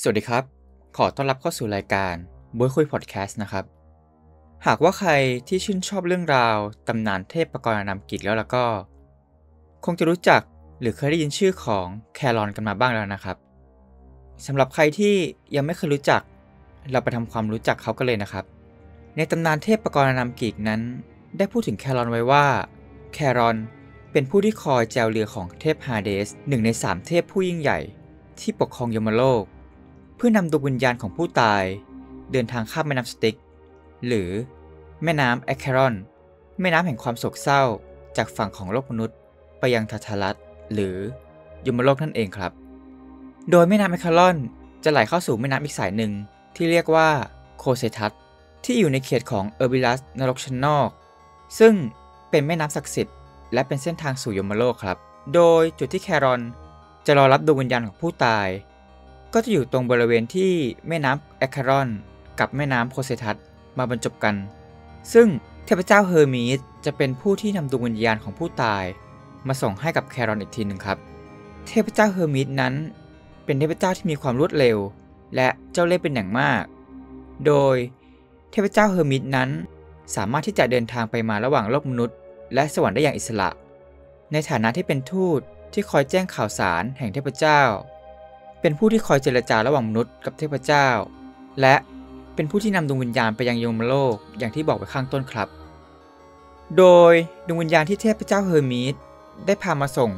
สวัสดีครับ ขอต้อนรับเข้าสู่รายการบวยคุยพอดแคสต์นะครับ หากว่าใครที่ชื่นชอบเรื่องราวตำนานเทพประกรณานามกิจแล้วแล้วก็ คงจะรู้จักหรือเคยได้ยินชื่อของแครอนกันมาบ้างแล้วนะครับสำหรับใครที่ยังไม่เคยรู้จัก เราไปทำความรู้จักเขากันเลยนะครับ ในตำนานเทพประกรณานามกิจนั้น ได้พูดถึงแครอนไว้ว่า แครอนเป็นผู้ที่คอยแจวเรือของเทพฮาเดสหนึ่งในสามเทพผู้ยิ่งใหญ่ ที่ปกครองยมโลก เพื่อนำดวงวิญญาณของผู้ตาย เดินทางข้ามแม่น้ำสติกซ์ หรือแม่น้ำแอคเครอน แม่น้ำแห่งความโศกเศร้าจากฝั่งของโลกมนุษย์ ไปยังทาทารัสหรือยมโลกนั่นเองครับ โดยแม่น้ำแอคเครอนจะไหลเข้าสู่แม่น้ำอีกสายหนึ่งที่เรียกว่าโคเซทัสที่อยู่ในเขตของเออร์บิลัสนรกชั้นนอก ซึ่งเป็นแม่น้ำศักดิ์สิทธิ์และเป็นเส้นทางสู่ยมโลกครับ โดยจุดที่แครอนจะรอรับดวงวิญญาณของผู้ตาย ก็จะอยู่ตรงบริเวณที่แม่น้ำแอคเครอนกับแม่น้ำโคเซทัสมาบรรจบกัน ซึ่งเทพเจ้าเฮอร์มีสจะเป็นผู้ที่นำดวงวิญญาณของผู้ตาย มาส่งให้กับแครอนอีกทีหนึ่งครับ เทพเจ้าเฮอร์มิสนั้น เป็นเทพเจ้าที่มีความรวดเร็ว และเจ้าเล่ห์เป็นอย่างมาก โดยเทพเจ้าเฮอร์มิสนั้น สามารถที่จะเดินทางไปมาระหว่างโลกมนุษย์ และสวรรค์ได้อย่างอิสระ ในฐานะที่เป็นทูตที่คอยแจ้งข่าวสารแห่งเทพเจ้า เป็นผู้ที่คอยเจรจาระหว่างมนุษย์กับเทพเจ้า และเป็นผู้ที่นำดวงวิญญาณไปยังยมโลกอย่างที่บอกไปข้างต้นครับ โดยดวงวิญญาณที่เทพเจ้าเฮอร์มิสได้พามาส่ง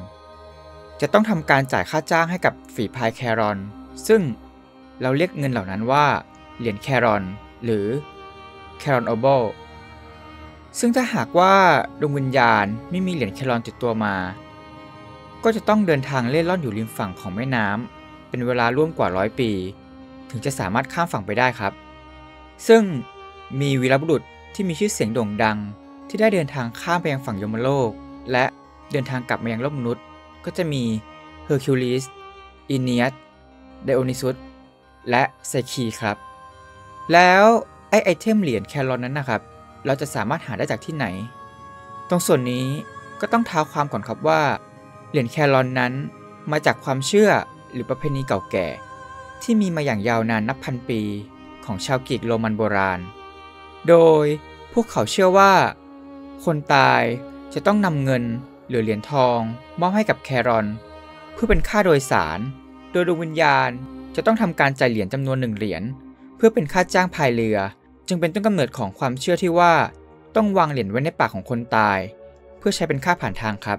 จะต้องทำการจ่ายค่าจ้างให้กับฝีพายแครอน ซึ่งเราเรียกเงินเหล่านั้นว่า เหรียญแครอน หรือแครอนโอโบซึ่งถ้าหากว่าดวงวิญญาณไม่มีเหรียญแครอนติดตัวมา ก็จะต้องเดินทางเล่ร่อนอยู่ริมฝั่งของแม่น้ำ เป็นเวลาร่วมกว่าร้อยปี ถึงจะสามารถข้ามฝั่งไปได้ครับ ซึ่งมีวีรบุรุษที่มีชื่อเสียงโด่งดัง ที่ได้เดินทางข้ามไปยังฝั่งยมโลก และเดินทางกลับมายังโลกมนุษย์ ก็จะมีเฮอร์คิวลิสอินเนียสไดโอนิซุสและไซคีครับ แล้วไอไอเทมเหรียญแครอนนั้นนะครับ เราจะสามารถหาได้จากที่ไหน ตรงส่วนนี้ก็ต้องเท้าความก่อนครับว่า เหรียญแครอนนั้นมาจากความเชื่อ หรือประเพณีเก่าแก่ ที่มีมาอย่างยาวนานนับพันปีของชาวกรีกโรมันโบราณ โดยพวกเขาเชื่อว่า คนตายจะต้องนำเงินหรือเหรียญทองมอบให้กับแครอน เพื่อเป็นค่าโดยสาร โดยดวงวิญญาณจะต้องทำการจ่ายเหรียญจำนวนหนึ่งเหรียญเพื่อเป็นค่าจ้างพายเรือ จึงเป็นต้นกำเนิดของความเชื่อที่ว่า ต้องวางเหรียญไว้ในปากของคนตาย เพื่อใช้เป็นค่าผ่านทางครับ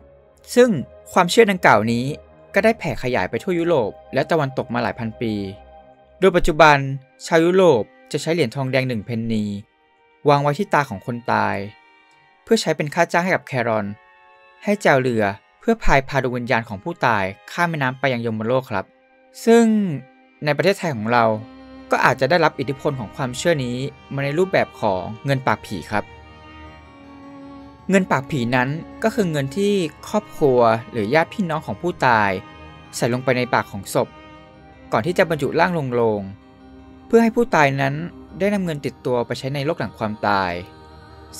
ซึ่งความเชื่อดังกล่าวนี้ ก็ได้แผ่ขยายไปทั่วยุโรปและตะวันตกมาหลายพันปี โดยปัจจุบัน ชาวยุโรปจะใช้เหรียญทองแดงหนึ่งเพนนี วางไว้ที่ตาของคนตาย เพื่อใช้เป็นค่าจ้างให้กับแครอน ให้แจวเรือเพื่อพายพาดวงวิญญาณของผู้ตายข้ามแม่น้ำไปยังยมโลกครับ ซึ่งในประเทศไทยของเราก็อาจจะได้รับอิทธิพลของความเชื่อนี้มาในรูปแบบของเงินปากผีครับ เงินปากผีนั้นก็คือเงินที่ครอบครัวหรือญาติพี่น้องของผู้ตาย ใส่ลงไปในปากของศพ ก่อนที่จะบรรจุร่างลงโลง เพื่อให้ผู้ตายนั้นได้นำเงินติดตัวไปใช้ในโลกหลังความตาย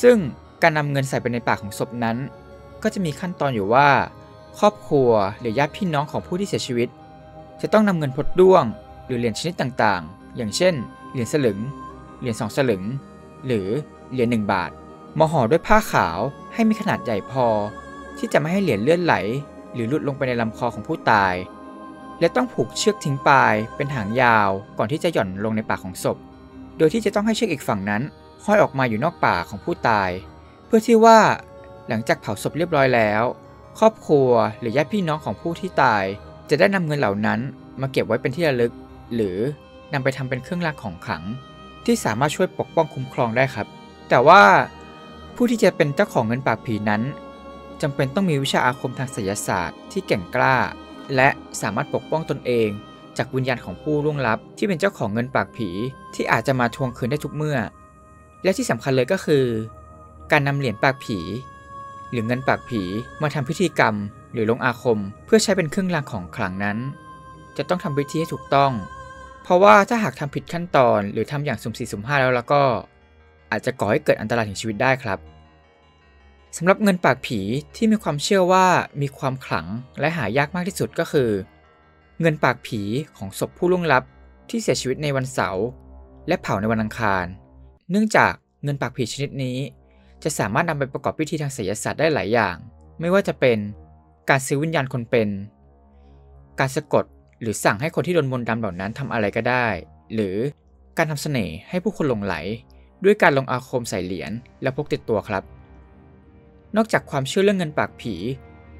ซึ่งการนำเงินใส่ไปในปากของศพนั้น ก็จะมีขั้นตอนอยู่ว่า ครอบครัวหรือญาติพี่น้องของผู้ที่เสียชีวิต จะต้องนำเงินพดด้วง หรือเหรียญชนิดต่างๆ อย่างเช่นเหรียญสลึงเหรียญสองสลึง หรือเหรียญหนึ่งบาท มาห่อด้วยผ้าขาวให้มีขนาดใหญ่พอ ที่จะไม่ให้เหรียญเลื่อนไหล หรือหลุดลงไปในลำคอของผู้ตาย และต้องผูกเชือกทิ้งปลายเป็นหางยาวก่อนที่จะหย่อนลงในปากของศพ โดยที่จะต้องให้เชือกอีกฝั่งนั้นห้อยออกมาอยู่นอกปากของผู้ตาย เพื่อที่ว่าหลังจากเผาศพเรียบร้อยแล้ว ครอบครัวหรือญาติพี่น้องของผู้ที่ตาย จะได้นำเงินเหล่านั้นมาเก็บไว้เป็นที่ระลึก หรือนำไปทำเป็นเครื่องรางของขลัง ที่สามารถช่วยปกป้องคุ้มครองได้ครับ แต่ว่า ผู้ที่จะเป็นเจ้าของเงินปากผีนั้นจำเป็นต้องมีวิชาอาคมทางไสยศาสตร์ที่แก่งกล้า และสามารถปกป้องตนเอง จากวิญญาณของผู้ล่วงลับที่เป็นเจ้าของเงินปากผีที่อาจจะมาทวงคืนได้ทุกเมื่อ และที่สำคัญเลยก็คือ การนำเหรียญปากผี หรือเงินปากผีมาทำพิธีกรรม หรือลงอาคม เพื่อใช้เป็นเครื่องรางของขลังนั้น จะต้องทำพิธีให้ถูกต้อง เพราะว่าถ้าหากทำผิดขั้นตอนหรือทำอย่างสุ่มสี่สุ่มห้าแล้วแล้วก็ อาจจะก่อให้เกิดอันตรายถึงชีวิตได้ครับสำหรับเงินปากผีที่มีความเชื่อว่ามีความขลังและหายากมากที่สุดก็คือ เงินปากผีของศพผู้ล่วงลับที่เสียชีวิตในวันเสาร์และเผาในวันอังคาร เนื่องจากเงินปากผีชนิดนี้ จะสามารถนำไปประกอบพิธีทางไสยศาสตร์ได้หลายอย่าง ไม่ว่าจะเป็นการซื้อวิญญาณคนเป็น การสะกดหรือสั่งให้คนที่โดนมนต์ดำเหล่านั้นทำอะไรก็ได้ หรือการทำเสน่ห์ให้ผู้คนหลงไหล ด้วยการลงอาคมใส่เหรียญแล้วพกติดตัวครับ นอกจากความเชื่อเรื่องเงินปากผี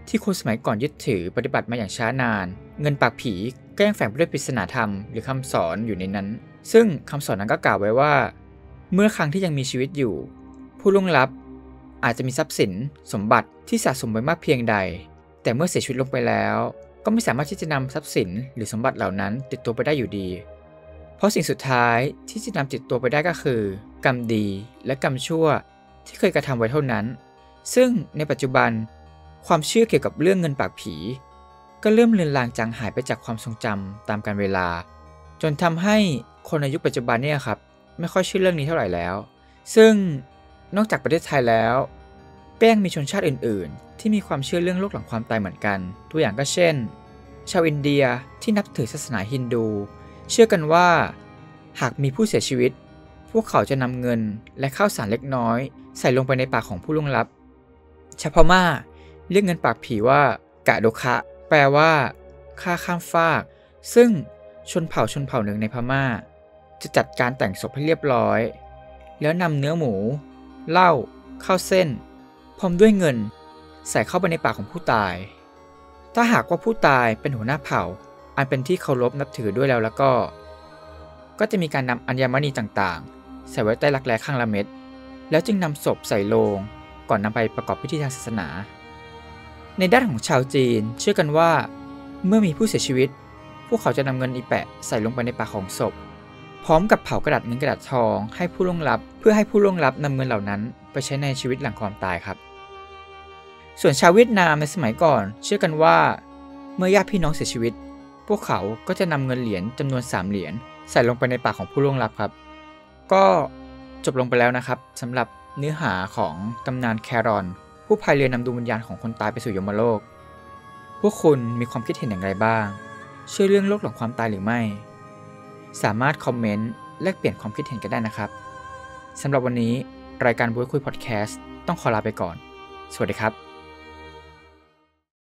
ที่คนสมัยก่อนยึดถือปฏิบัติมาอย่างช้านาน เงินปากผีก็ยังแฝงไปด้วยปริศนาธรรมหรือคำสอนอยู่ในนั้น ซึ่งคำสอนนั้นก็กล่าวไว้ว่า เมื่อครั้งที่ยังมีชีวิตอยู่ ผู้ล่วงลับอาจจะมีทรัพย์สินสมบัติที่สะสมไว้มากเพียงใด แต่เมื่อเสียชีวิตลงไปแล้ว ก็ไม่สามารถที่จะนำทรัพย์สินหรือสมบัติเหล่านั้นติดตัวไปได้อยู่ดี เพราะสิ่งสุดท้ายที่จะนำติดตัวไปได้ก็คือ กรรมดีและกรรมชั่วที่เคยกระทำไว้เท่านั้น ซึ่งในปัจจุบัน ความเชื่อเกี่ยวกับเรื่องเงินปากผี ก็เริ่มเลือนลางจางหายไปจากความทรงจำตามกาลเวลา จนทำให้คนในยุคปัจจุบันเนี่ยครับไม่ค่อยเชื่อเรื่องนี้เท่าไหร่แล้ว ซึ่งนอกจากประเทศไทยแล้วก็ยังมีชนชาติอื่น ๆ ที่มีความเชื่อเรื่องโลกหลังความตายเหมือนกัน ตัวอย่างก็เช่น ชาวอินเดียที่นับถือศาสนาฮินดู เชื่อกันว่า หากมีผู้เสียชีวิต พวกเขาจะนำเงินและข้าวสารเล็กน้อย ใส่ลงไปในปากของผู้ล่วงลับ ชาวพม่าเรียกเงินปากผีว่ากะโดคะ แปลว่า ค่าข้ามฟาก ซึ่งชนเผ่าชนเผ่าหนึ่งในพม่า จะจัดการแต่งศพให้เรียบร้อย แล้วนำเนื้อหมู เหล้าข้าวเส้น พร้อมด้วยเงิน ใส่เข้าไปในปากของผู้ตาย ถ้าหากว่าผู้ตายเป็นหัวหน้าเผ่า อันเป็นที่เคารพนับถือด้วยแล้วแล้วก็ ก็จะมีการนำอัญมณีต่างๆ ใส่ไว้ใต้รักแร้ข้างละเม็ด แล้วจึงนำศพใส่โลง ก่อนนำไปประกอบพิธีทางศาสนา ในด้านของชาวจีนเชื่อกันว่า เมื่อมีผู้เสียชีวิต พวกเขาจะนำเงินอีแปะใส่ลงไปในปากของศพ พร้อมกับเผากระดาษเงินกระดาษทองให้ผู้ล่วงลับ เพื่อให้ผู้ล่วงลับนำเงินเหล่านั้น ไปใช้ในชีวิตหลังความตายครับ ส่วนชาวเวียดนามในสมัยก่อน เชื่อกันว่า เมื่อญาติพี่น้องเสียชีวิต พวกเขาก็จะนำเงินเหรียญจำนวน3เหรียญใส่ลงไปในปากของผู้ล่วงลับครับ ก็จบลงไปแล้วนะครับสำหรับเนื้อหาของตำนานแครอน ผู้พายเรือนำดวงวิญญาณของคนตายไปสู่ยมโลก พวกคุณมีความคิดเห็นอย่างไรบ้าง เชื่อเรื่องโลกหลังความตายหรือไม่ สามารถคอมเมนต์แลกเปลี่ยนความคิดเห็นกันได้นะครับสำหรับวันนี้รายการบุ้ยคุยพอดแคสต์ต้องขอลาไปก่อน สวัสดีครับ